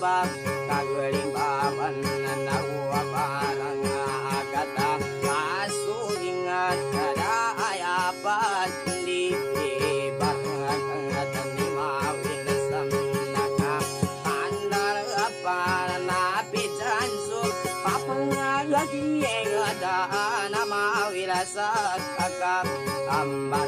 ba ta người ba văn na wa ba rang agata asu ingat ada ayapan li barang tan ni ma win sam naka andar apa na pitan su papa lagi ada nama wirasa kakak amba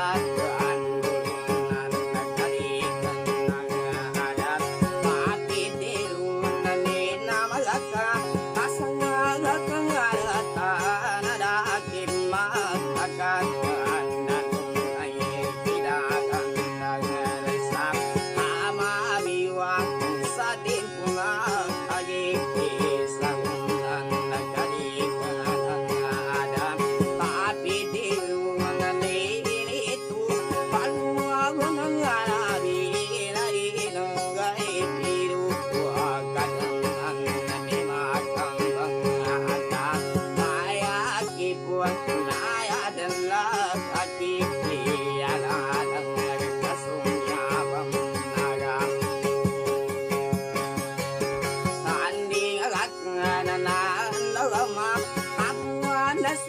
black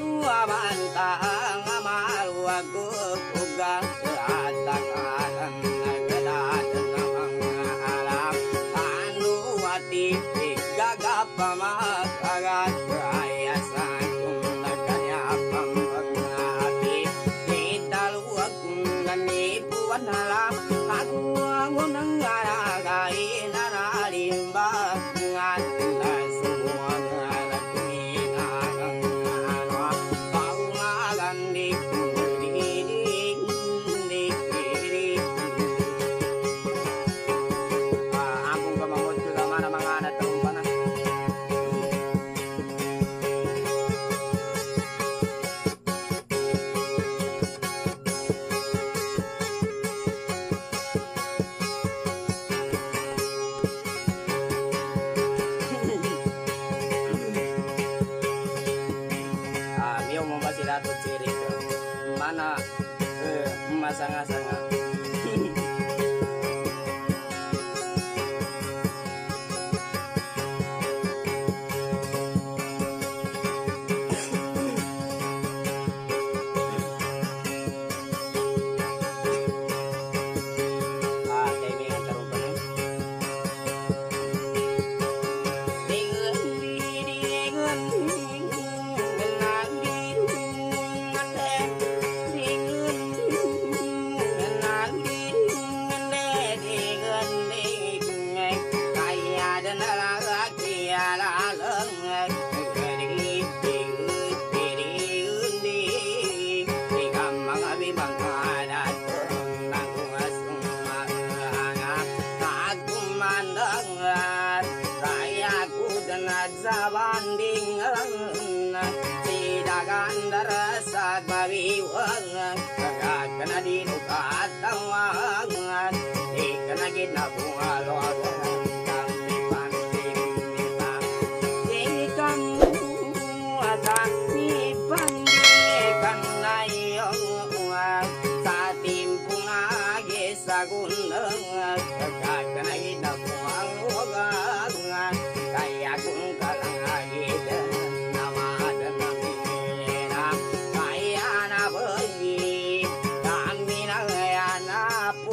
苏阿曼达。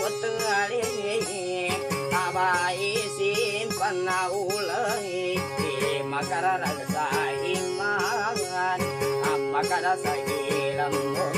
ಒಟ್ಟುಗಳಿಯೇ ಅಬಾಯಿಸೀನ್ ಪನ್ನ ಉಲಹಿ ಮಕರ ರಗಸಾಹಿ ಮಾನ್ ಅಮ್ಮ ಕರ ಸಗೀರಮ್ಮ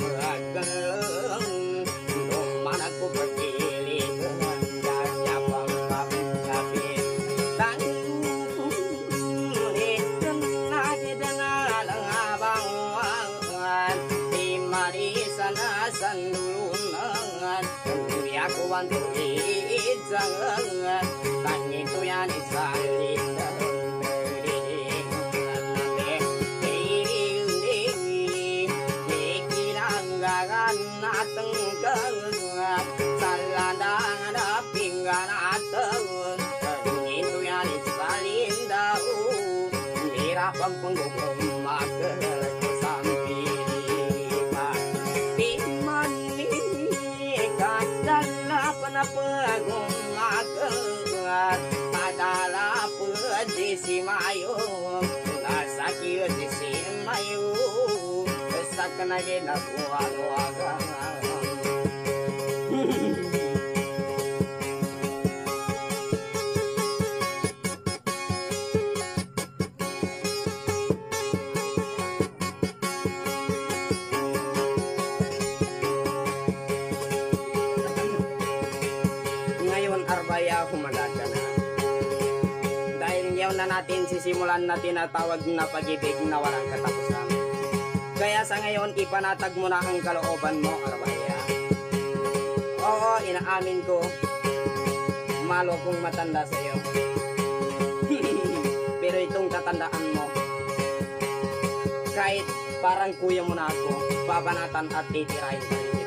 I. abang punggung magelek sampingan pimani kadang napa napa agung magelek padalah pun di si mayu rasa kira di si mayu sakna gena buah agama na natin sisimulan na tinatawag na pag-ibig na walang katapusan. Kaya sa ngayon ipanatag mo na ang kalooban mo arbaya oo inaamin ko malo kong matanda sa iyo pero itong katandaan mo kahit parang kuya mo na ako babanatan at titirahin pa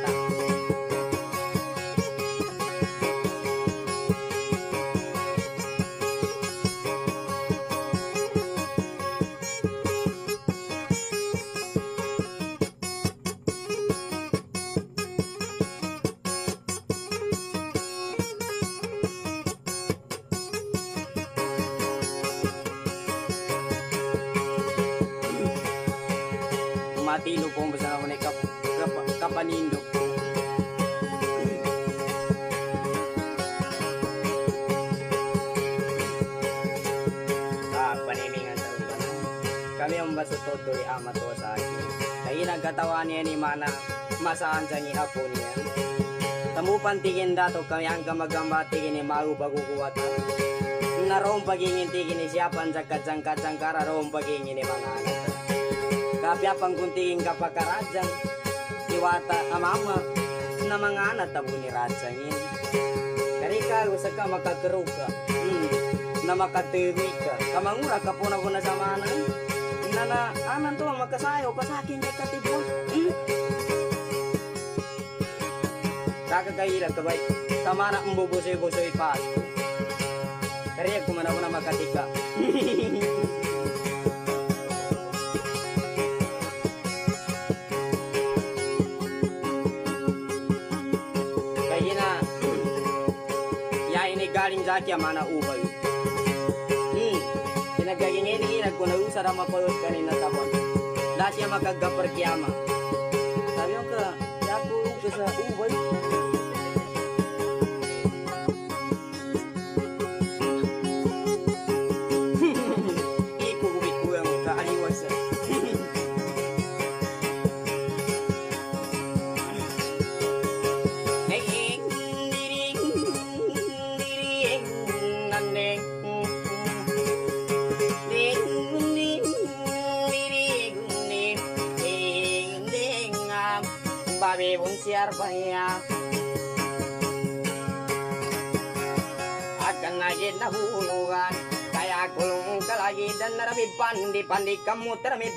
Kami ang baso todo ni ama to sa akin. Kaya nagkatawa niya ni mana masaan sa niya po niya. Tamupan tingin dato kami ang gamagamba tingin ni maru bagukuwatan. Narong pagingin tingin ni siyapan sa kadzang-kadzang kara rong pagingin ni mga anak. Kapya pang kuntingin kapakarajan Iwata amama Na mga anak tabo ni Rajangin Karika usag ka makagaro ka hmm. Na makatiwi ka Kamangura ka po na ko na sa manan Na anan to ang magkasayo Pasakin niya katibo hmm. Kakagailag ka ba Sama na umbubusoy-busoy pa Kariya kumana ko na makatika Kaya na, ya ini galing sa kya mana ubay. Hmm, pinagagingin inag ko na usara mapalot kanina tapon. Lahat siya magagapar kiyama. Sabi ko ka, ya ko sa ubay.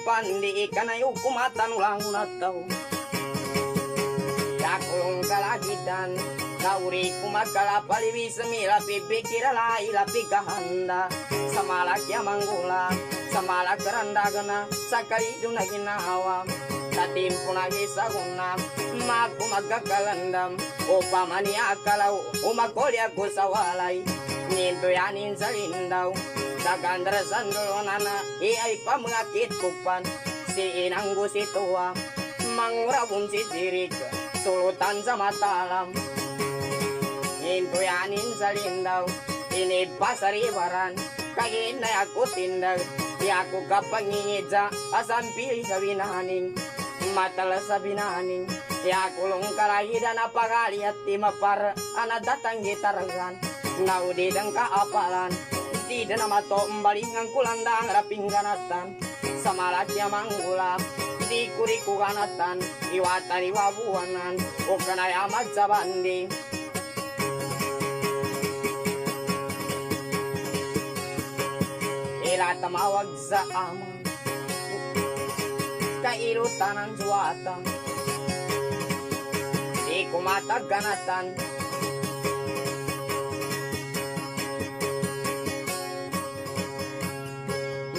Pandi ikan ayu kumatan ulang unatau. Ya kulung kalagi dan Kauri kumakala paliwi semila pipikira lai lapi kahanda. Samalak ya manggula Samalak keranda gena Sakali duna ginawa Tatim punagi saguna Maku magkakalandam Upamani akalau Umakoli aku sawalay Ninto yanin sa lindaw Sagandra sandulonana Iyay pa mengakit kupan Si inang gusituwa Mangurabun si dirik Sulutan sa matalam Intuyanin sa lindaw Ini pasaribaran Kagin na ako tindag Di ako kapangingidsa Asam pili sa binahaning Matala sa binahaning Di ako long kalahidan Apakali at timapar gitaragan Naudid ang kaapalan Di na mato Mbalingang kulandang raping ganatan Sa malatya manggula Di kuri kuganatan Iwatan iwabuanan O kanayamag sa banding Ila tamawag sa ama Kairutan ang suwata Di kumataganatan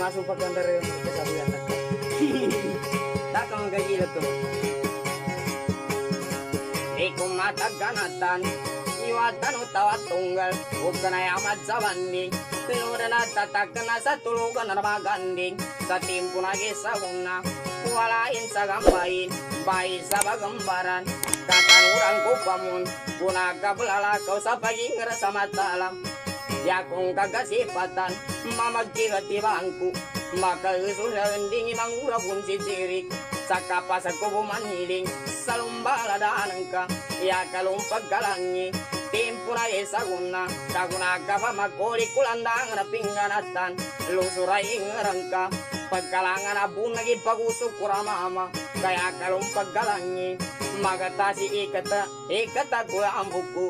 Masuk pagkanda rin yung kasabihan na Taka mga gagila to Di kumataganatan Iwatan o tawat tunggal Huwag ka na yamad sa banding Pinura na tatak na sa tulugan na maganding Sa timpo na gisagong na Walain sa gambayin Bayi sa bagambaran Katanurang ko pamun Punagkabulalakaw sa pagingra sa matalam Yakong kagasipatan Mamagkiratibangku Makalusulanding imang urapun si Jirik Sa kapasag ko bumanhiling Sa lumbaladanan ka Yakalumpag kalangi Timpura esaguna. Saguna ka pa magkori kulandang na pinganatan Lusuray ingarang ka Pagkalangan abun nagi pagusok kuramama. Kaya kalumpag kalangi Magatasi ikata Ikata ko ang buku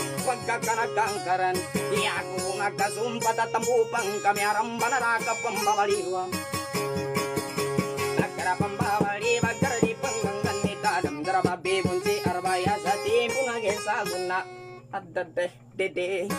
Pagkakanagkangkaran Iyaku nagkasumpat at tambupang Kami aramba naraka pambabaliwa Nagkara pambabali Bagkara di panggangan ni Tadam Daraba bibun si Arbaya Sa timpo nagisagun na At dade dede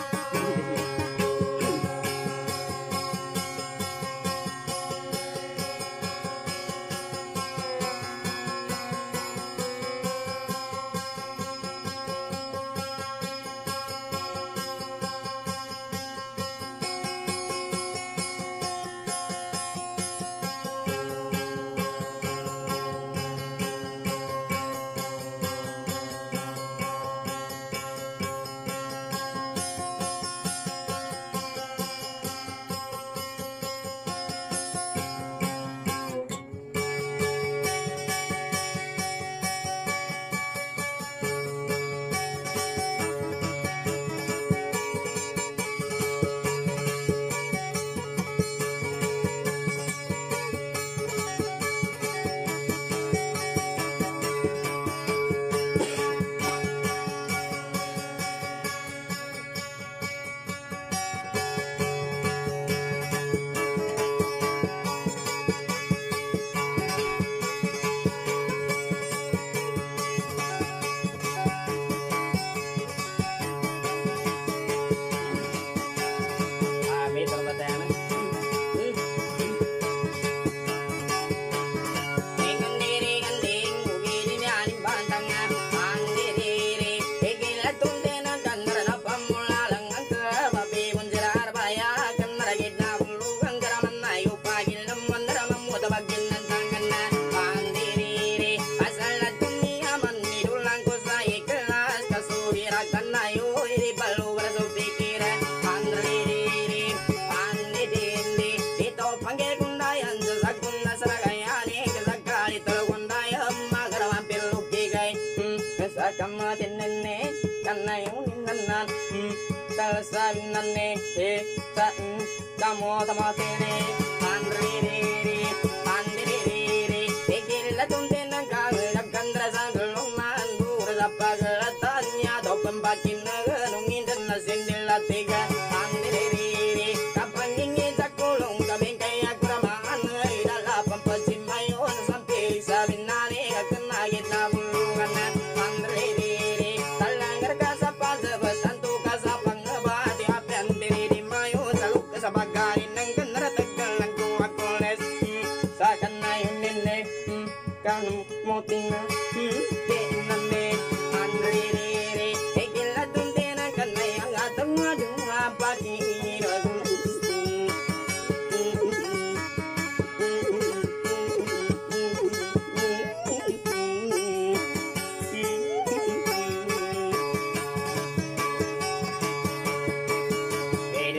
motinha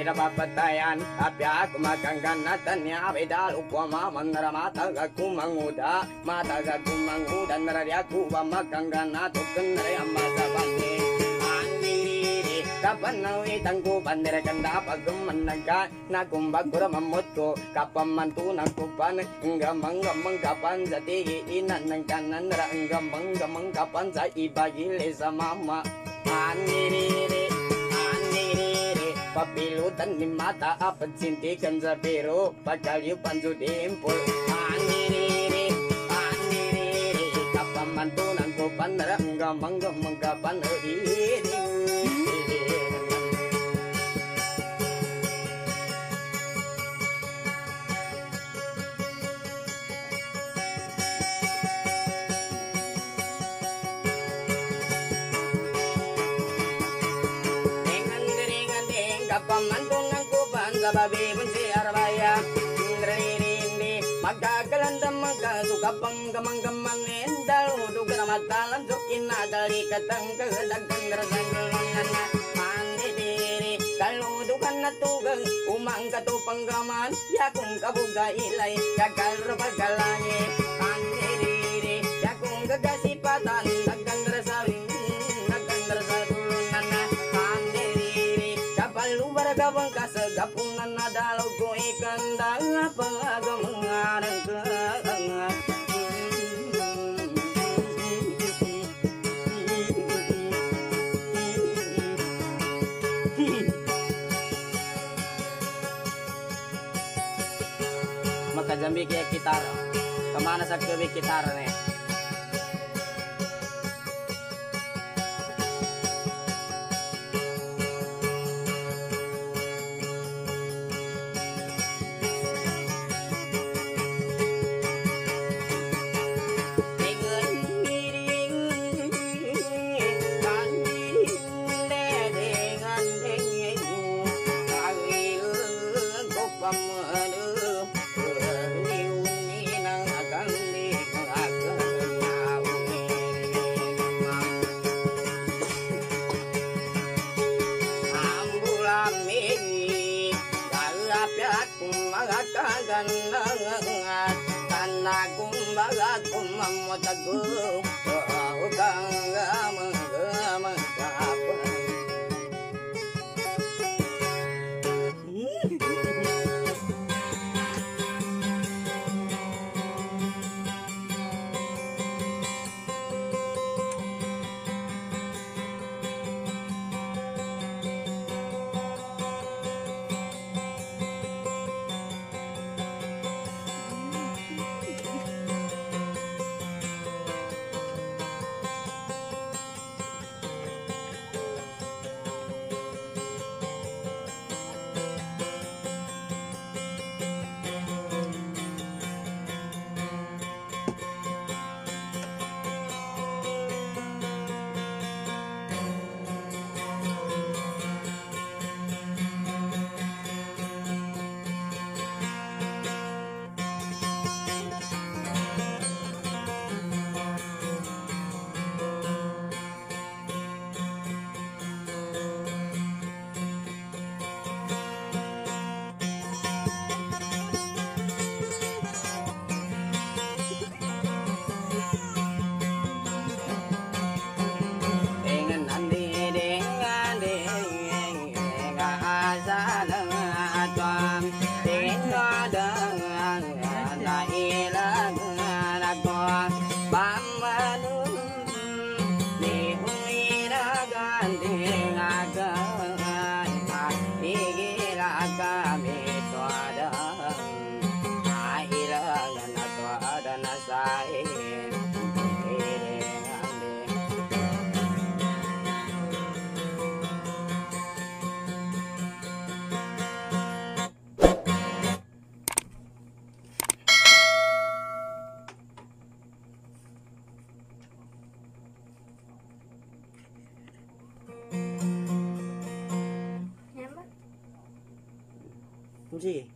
Ini napapatayan Tapi aku makan ganatannya Bedal upama Manara aku manguda Mataga ku manguda Narari aku makan ganat Kenari amasa bangke Andiri Kapan nawi tangku Bandera kanda Pagumanaga Nakumbag kura mamutko Papilutan ni mata apat sintikan sa Pagkalyupan sa dimpol Andiri Andiri Kapamantunan ko panarang gamang gamang kapanariri ding kapamantunan ko pan sa babi pun si Arbaya Indririndi Magkakalandam magkasuka pang gamang-gamang Endal Udugan na matalam Sukin na dali katang kagadagang Darasang gulungan na Andidiri Kaludukan na tugang Umang katupang gaman Yakong kabuga pagkalangi Andidiri Yakong gagasipatan Nagkandra sa kasagapunan na dalaw ko ikanda Pagamangarang ka Magkajambi kaya kitara Kamana sa kabi kitara na eh lúc thượng tăng Respondi.